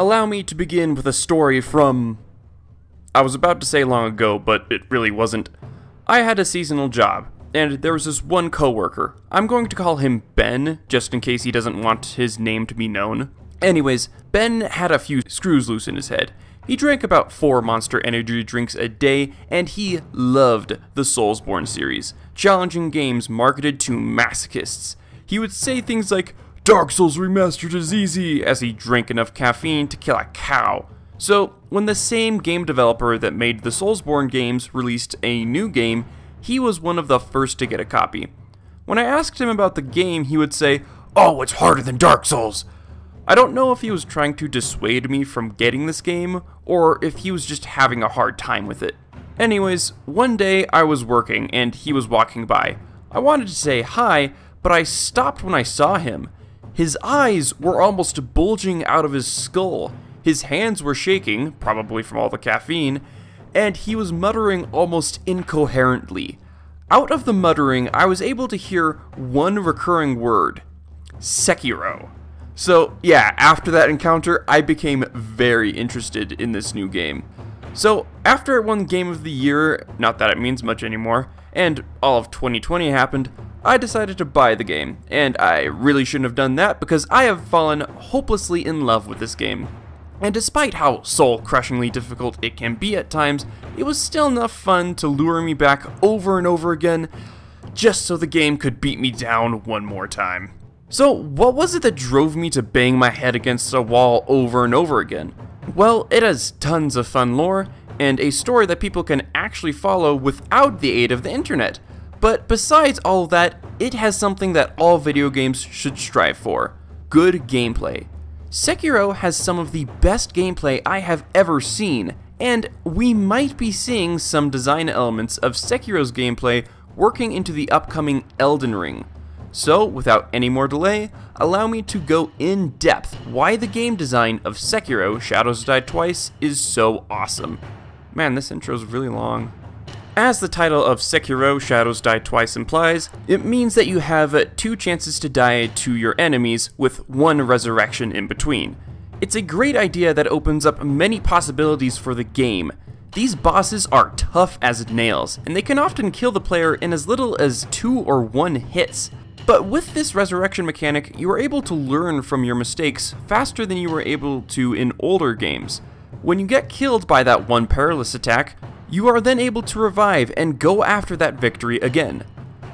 allow me to begin with a story from. I was about to say long ago, but it really wasn't. I had a seasonal job, and there was this one coworker. I'm going to call him Ben, just in case he doesn't want his name to be known. Anyways, Ben had a few screws loose in his head. He drank about four Monster Energy drinks a day, and he loved the Soulsborne series, challenging games marketed to masochists. He would say things like, Dark Souls Remastered is easy, as he drank enough caffeine to kill a cow. So, when the same game developer that made the Soulsborne games released a new game, he was one of the first to get a copy. When I asked him about the game, he would say, Oh, it's harder than Dark Souls. I don't know if he was trying to dissuade me from getting this game, or if he was just having a hard time with it. Anyways, one day I was working and he was walking by. I wanted to say hi, but I stopped when I saw him. His eyes were almost bulging out of his skull, his hands were shaking, probably from all the caffeine, and he was muttering almost incoherently. Out of the muttering, I was able to hear one recurring word Sekiro. So, yeah, after that encounter, I became very interested in this new game. So, after won Game of the Year, not that it means much anymore, and all of 2020 happened, I decided to buy the game, and I really shouldn't have done that because I have fallen hopelessly in love with this game. And despite how soul-crushingly difficult it can be at times, it was still enough fun to lure me back over and over again, just so the game could beat me down one more time. So, what was it that drove me to bang my head against a wall over and over again? Well, it has tons of fun lore, and a story that people can actually follow without the aid of the internet. But besides all that, it has something that all video games should strive for good gameplay. Sekiro has some of the best gameplay I have ever seen, and we might be seeing some design elements of Sekiro's gameplay working into the upcoming Elden Ring. So, without any more delay, allow me to go in depth why the game design of Sekiro Shadows Die Twice is so awesome. Man, this intro is really long. As the title of Sekiro Shadows Die Twice implies, it means that you have two chances to die to your enemies with one resurrection in between. It's a great idea that opens up many possibilities for the game. These bosses are tough as nails, and they can often kill the player in as little as two or one hits. But with this resurrection mechanic, you are able to learn from your mistakes faster than you were able to in older games. When you get killed by that one perilous attack, you are then able to revive and go after that victory again.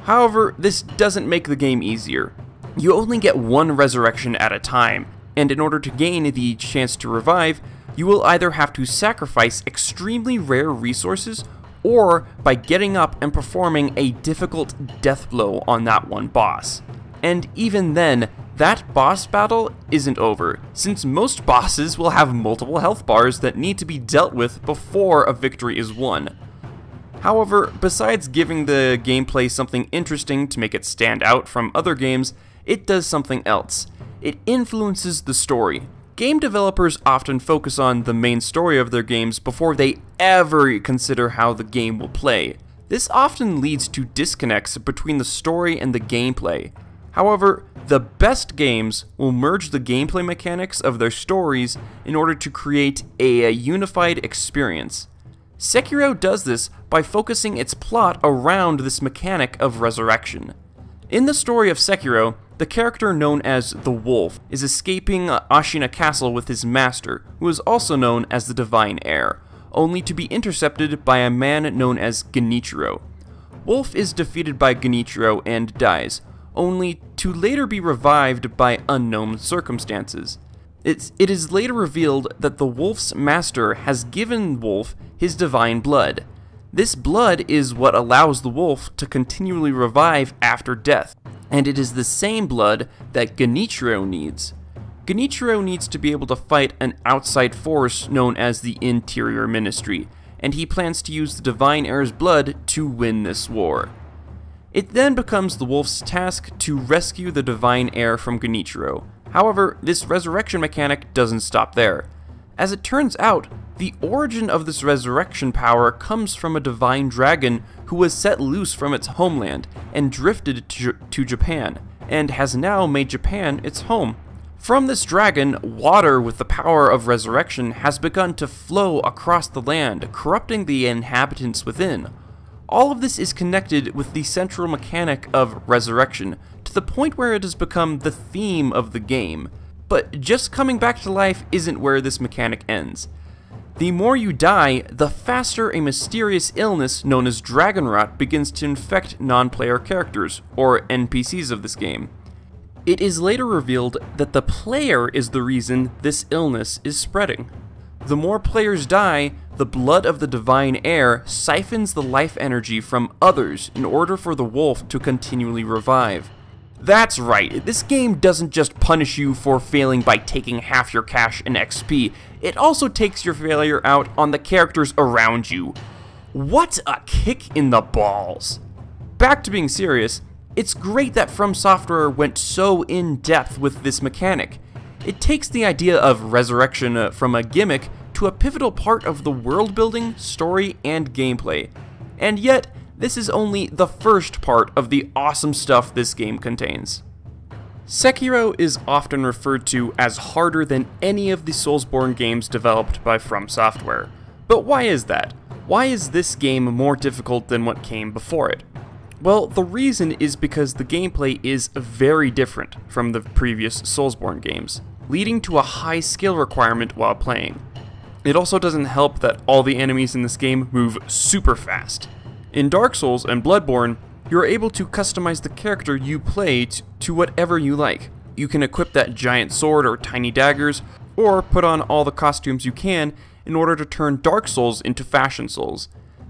However, this doesn't make the game easier. You only get one resurrection at a time, and in order to gain the chance to revive, you will either have to sacrifice extremely rare resources or by getting up and performing a difficult death blow on that one boss. And even then, that boss battle isn't over, since most bosses will have multiple health bars that need to be dealt with before a victory is won. However, besides giving the gameplay something interesting to make it stand out from other games, it does something else. It influences the story, Game developers often focus on the main story of their games before they ever consider how the game will play. This often leads to disconnects between the story and the gameplay. However, the best games will merge the gameplay mechanics of their stories in order to create a, a, unified experience. Sekiro does this by focusing its plot around this mechanic of resurrection. In the story of Sekiro, the character known as the Wolf is escaping uh, Ashina Castle with his master, who is also known as the Divine Heir, only to be intercepted by a man known as Genichiro. Wolf is defeated by Genichiro and dies, only to later be revived by unknown circumstances. It's, it is later revealed that the Wolf's master has given Wolf his divine blood, this blood is what allows the wolf to continually revive after death, and it is the same blood that Genichiro needs. Genichiro needs to be able to fight an outside force known as the Interior Ministry, and he plans to use the Divine Heir's blood to win this war. It then becomes the wolf's task to rescue the Divine Heir from Genichiro. However, this resurrection mechanic doesn't stop there. As it turns out, the origin of this resurrection power comes from a divine dragon who was set loose from its homeland and drifted to, to Japan, and has now made Japan its home. From this dragon, water with the power of resurrection has begun to flow across the land, corrupting the inhabitants within. All of this is connected with the central mechanic of resurrection, to the point where it has become the theme of the game. But just coming back to life isn't where this mechanic ends. The more you die, the faster a mysterious illness known as dragon rot begins to infect non-player characters, or NPCs of this game. It is later revealed that the player is the reason this illness is spreading. The more players die, the blood of the divine heir siphons the life energy from others in order for the wolf to continually revive. That's right, this game doesn't just punish you for failing by taking half your cash and XP, it also takes your failure out on the characters around you. What a kick in the balls! Back to being serious, it's great that From Software went so in depth with this mechanic. It takes the idea of resurrection uh, from a gimmick to a pivotal part of the world building, story, and gameplay. And yet, this is only the first part of the awesome stuff this game contains. Sekiro is often referred to as harder than any of the Soulsborne games developed by From Software. But why is that? Why is this game more difficult than what came before it? Well, the reason is because the gameplay is very different from the previous Soulsborne games, leading to a high skill requirement while playing. It also doesn't help that all the enemies in this game move super fast. In Dark Souls and Bloodborne, you're able to customize the character you play to whatever you like. You can equip that giant sword or tiny daggers, or put on all the costumes you can in order to turn Dark Souls into Fashion Souls,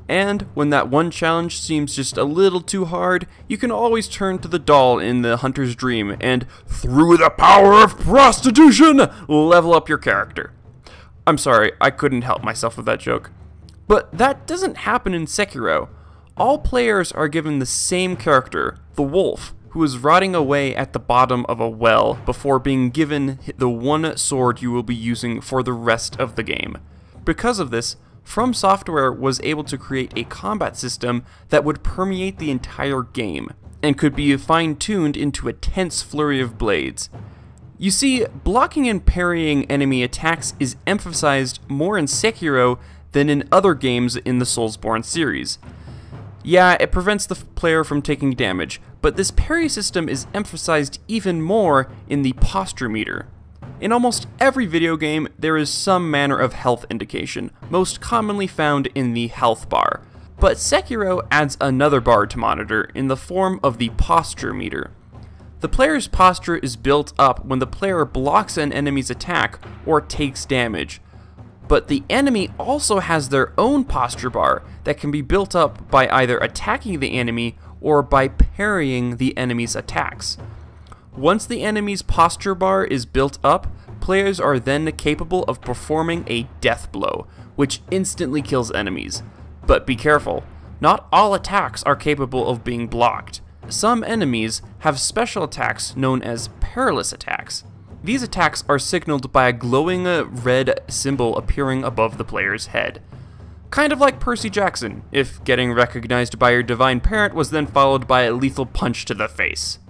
and when that one challenge seems just a little too hard, you can always turn to the doll in the hunter's dream and, through the power of prostitution, level up your character. I'm sorry, I couldn't help myself with that joke. But that doesn't happen in Sekiro. All players are given the same character, the wolf, who is rotting away at the bottom of a well before being given the one sword you will be using for the rest of the game. Because of this, from Software was able to create a combat system that would permeate the entire game, and could be fine-tuned into a tense flurry of blades. You see, blocking and parrying enemy attacks is emphasized more in Sekiro than in other games in the Soulsborne series. Yeah, it prevents the player from taking damage, but this parry system is emphasized even more in the posture meter. In almost every video game, there is some manner of health indication, most commonly found in the health bar. But Sekiro adds another bar to monitor in the form of the posture meter. The player's posture is built up when the player blocks an enemy's attack or takes damage. But the enemy also has their own posture bar that can be built up by either attacking the enemy or by parrying the enemy's attacks. Once the enemy's posture bar is built up, players are then capable of performing a death blow, which instantly kills enemies. But be careful, not all attacks are capable of being blocked. Some enemies have special attacks known as perilous attacks. These attacks are signaled by a glowing uh, red symbol appearing above the player's head. Kind of like Percy Jackson, if getting recognized by your divine parent was then followed by a lethal punch to the face.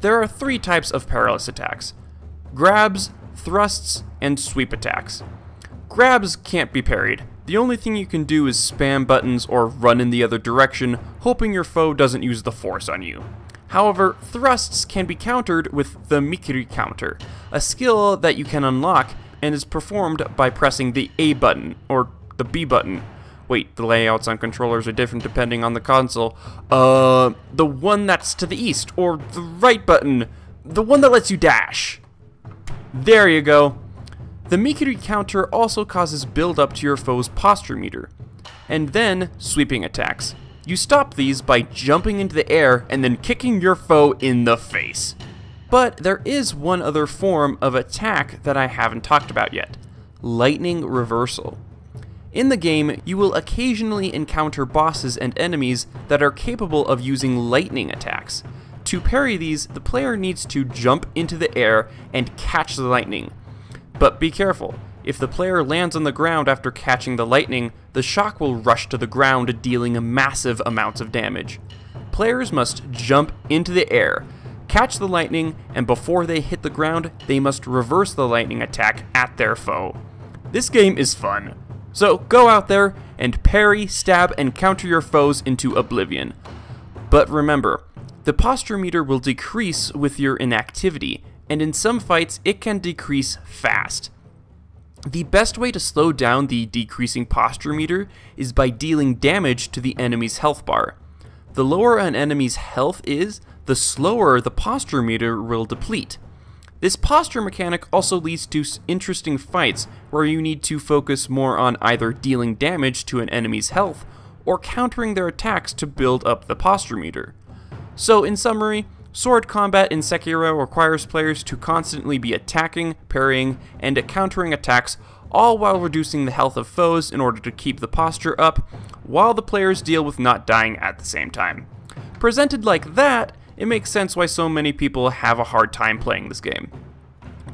There are three types of perilous attacks. Grabs, thrusts, and sweep attacks. Grabs can't be parried. The only thing you can do is spam buttons or run in the other direction, hoping your foe doesn't use the force on you. However, thrusts can be countered with the Mikiri counter, a skill that you can unlock and is performed by pressing the A button, or the B button, Wait, the layouts on controllers are different depending on the console. Uh, the one that's to the east, or the right button, the one that lets you dash. There you go. The Mikiri counter also causes build up to your foe's posture meter, and then sweeping attacks. You stop these by jumping into the air and then kicking your foe in the face. But there is one other form of attack that I haven't talked about yet. Lightning Reversal. In the game, you will occasionally encounter bosses and enemies that are capable of using lightning attacks. To parry these, the player needs to jump into the air and catch the lightning. But be careful, if the player lands on the ground after catching the lightning, the shock will rush to the ground dealing massive amounts of damage. players must jump into the air, catch the lightning, and before they hit the ground, they must reverse the lightning attack at their foe. This game is fun. So go out there and parry, stab, and counter your foes into oblivion. But remember, the posture meter will decrease with your inactivity, and in some fights it can decrease fast. The best way to slow down the decreasing posture meter is by dealing damage to the enemy's health bar. The lower an enemy's health is, the slower the posture meter will deplete. This posture mechanic also leads to interesting fights where you need to focus more on either dealing damage to an enemy's health or countering their attacks to build up the posture meter. So in summary, Sword combat in Sekiro requires players to constantly be attacking, parrying, and countering attacks, all while reducing the health of foes in order to keep the posture up, while the players deal with not dying at the same time. Presented like that, it makes sense why so many people have a hard time playing this game.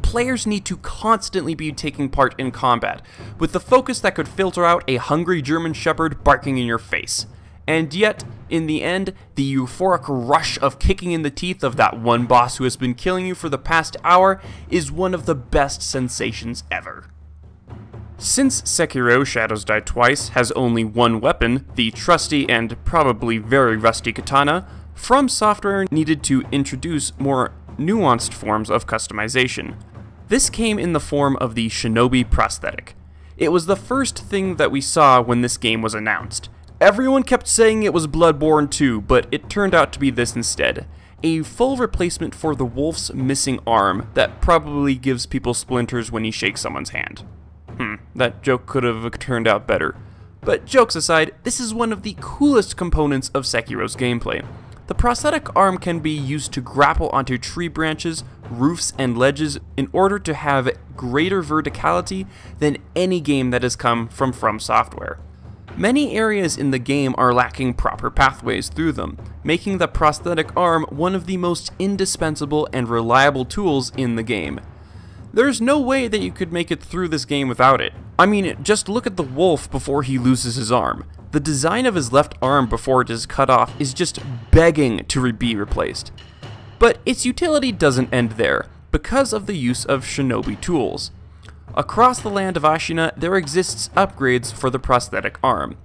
Players need to constantly be taking part in combat, with the focus that could filter out a hungry German Shepherd barking in your face. And yet, in the end, the euphoric rush of kicking in the teeth of that one boss who has been killing you for the past hour is one of the best sensations ever. Since Sekiro Shadows Die Twice has only one weapon, the trusty and probably very rusty katana, From Software needed to introduce more nuanced forms of customization. This came in the form of the Shinobi prosthetic. It was the first thing that we saw when this game was announced, Everyone kept saying it was Bloodborne 2, but it turned out to be this instead. A full replacement for the wolf's missing arm that probably gives people splinters when he shakes someone's hand. Hmm, that joke could have turned out better. But jokes aside, this is one of the coolest components of Sekiro's gameplay. The prosthetic arm can be used to grapple onto tree branches, roofs, and ledges in order to have greater verticality than any game that has come from From Software. Many areas in the game are lacking proper pathways through them, making the prosthetic arm one of the most indispensable and reliable tools in the game. There's no way that you could make it through this game without it. I mean, just look at the wolf before he loses his arm. The design of his left arm before it is cut off is just begging to be replaced. But its utility doesn't end there, because of the use of shinobi tools. Across the land of Ashina, there exists upgrades for the prosthetic arm.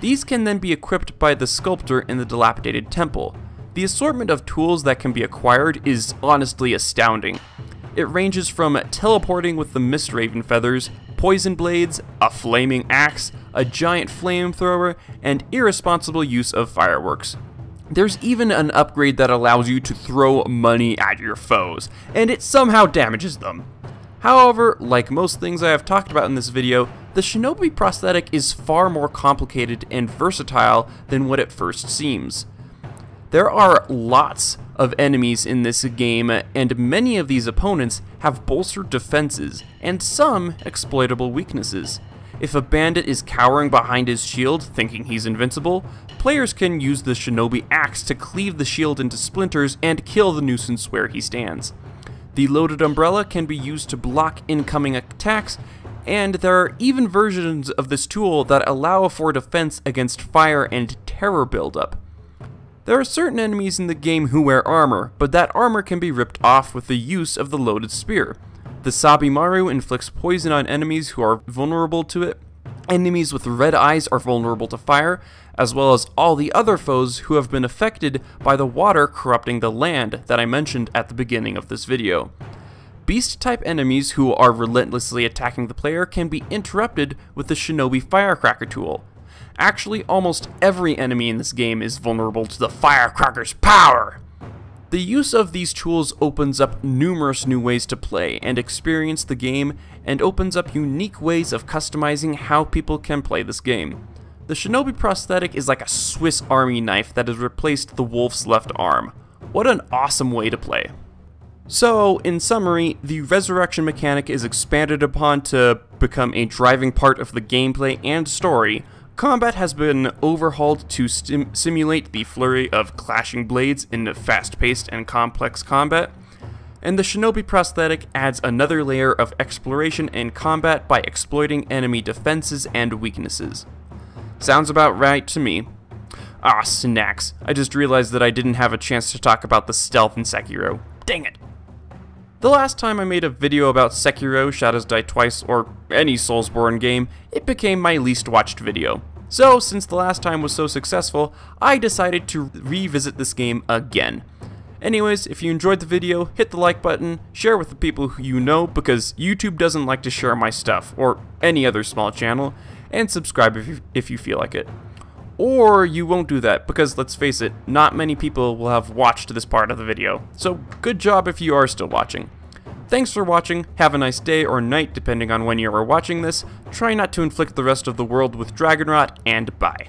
These can then be equipped by the sculptor in the dilapidated temple. The assortment of tools that can be acquired is honestly astounding. It ranges from teleporting with the mist raven feathers, poison blades, a flaming axe, a giant flamethrower, and irresponsible use of fireworks. There's even an upgrade that allows you to throw money at your foes, and it somehow damages them. However, like most things I have talked about in this video, the Shinobi prosthetic is far more complicated and versatile than what it first seems. There are lots of enemies in this game, and many of these opponents have bolstered defenses, and some exploitable weaknesses. If a bandit is cowering behind his shield, thinking he's invincible, players can use the shinobi axe to cleave the shield into splinters and kill the nuisance where he stands. The loaded umbrella can be used to block incoming attacks, and there are even versions of this tool that allow for defense against fire and terror buildup. There are certain enemies in the game who wear armor, but that armor can be ripped off with the use of the loaded spear. The Sabimaru inflicts poison on enemies who are vulnerable to it. Enemies with red eyes are vulnerable to fire, as well as all the other foes who have been affected by the water corrupting the land that I mentioned at the beginning of this video. Beast-type enemies who are relentlessly attacking the player can be interrupted with the Shinobi Firecracker tool. Actually, almost every enemy in this game is vulnerable to the Firecracker's power! The use of these tools opens up numerous new ways to play and experience the game, and opens up unique ways of customizing how people can play this game. The Shinobi prosthetic is like a Swiss army knife that has replaced the wolf's left arm. What an awesome way to play. So, in summary, the resurrection mechanic is expanded upon to become a driving part of the gameplay and story. Combat has been overhauled to simulate the flurry of clashing blades in fast-paced and complex combat. And the Shinobi prosthetic adds another layer of exploration and combat by exploiting enemy defenses and weaknesses. Sounds about right to me. Ah, snacks. I just realized that I didn't have a chance to talk about the stealth in Sekiro. Dang it. The last time I made a video about Sekiro, Shadows Die Twice, or any Soulsborne game, it became my least watched video. So, since the last time was so successful, I decided to revisit this game again. Anyways, if you enjoyed the video, hit the like button, share with the people who you know because YouTube doesn't like to share my stuff, or any other small channel, and subscribe if you, if you feel like it. Or you won't do that, because let's face it, not many people will have watched this part of the video. So good job if you are still watching. Thanks for watching, have a nice day or night depending on when you are watching this, try not to inflict the rest of the world with Dragon Rot, and bye.